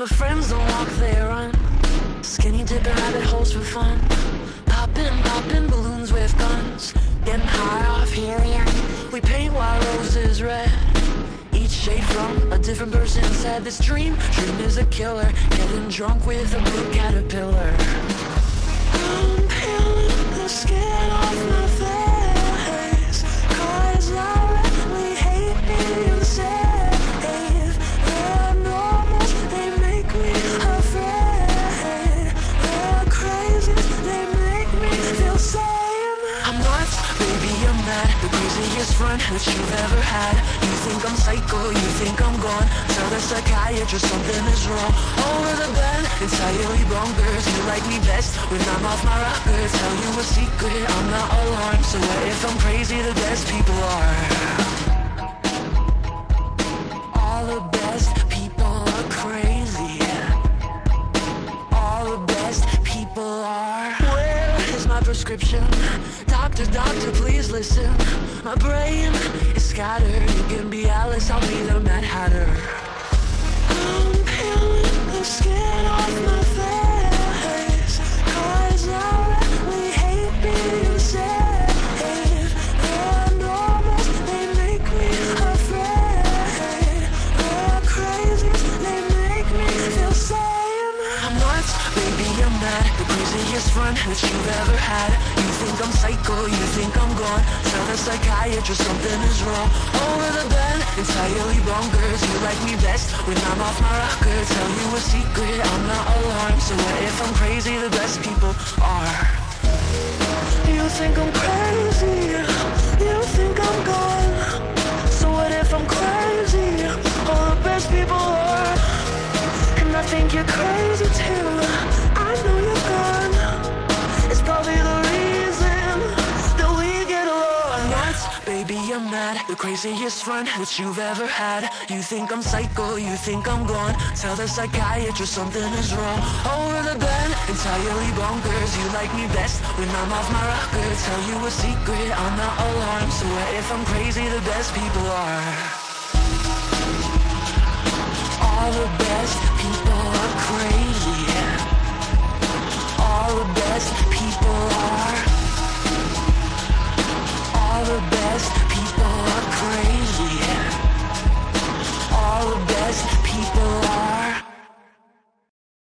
But friends don't walk, they run. Skinny dipping rabbit holes for fun. Popping, popping balloons with guns. Getting high off helium. We paint while roses red. Each shade from a different person said this dream. Dream is a killer. Getting drunk with a blue caterpillar. Mad. The craziest friend that you've ever had. You think I'm psycho, you think I'm gone. Tell the psychiatrist something is wrong. Over the bed, entirely bonkers. You like me best when I'm off my rocker. Tell you a secret, I'm not alarmed. So what if I'm crazy? The best people are. All the best people are crazy. All the best people are. Where is my prescription? Doctor, doctor, listen. My brain is scattered. You can be Alice, I'll be the Mad Hatter. I'm peeling the skin off my face. Cause I really hate being safe. They're they make me afraid. They make me feel sane. I'm nuts, baby, I'm mad. The craziest friend that you've ever had. You think I'm psycho, you think I'm gone. Tell the psychiatrist something is wrong. Over the bed, entirely bonkers. You like me best when I'm off my rocker. Tell you a secret, I'm not alarmed. So what if I'm crazy? The best people are. You think I'm crazy? You think I'm gone? So what if I'm crazy? All the best people are. And I think you're crazy too. Craziest friend that you've ever had. You think I'm psycho, you think I'm gone. Tell the psychiatrist something is wrong. Over the bed, entirely bonkers. You like me best when I'm off my rocker. Tell you a secret, I'm not alarmed. So if I'm crazy? The best people are. All the best people are crazy. All the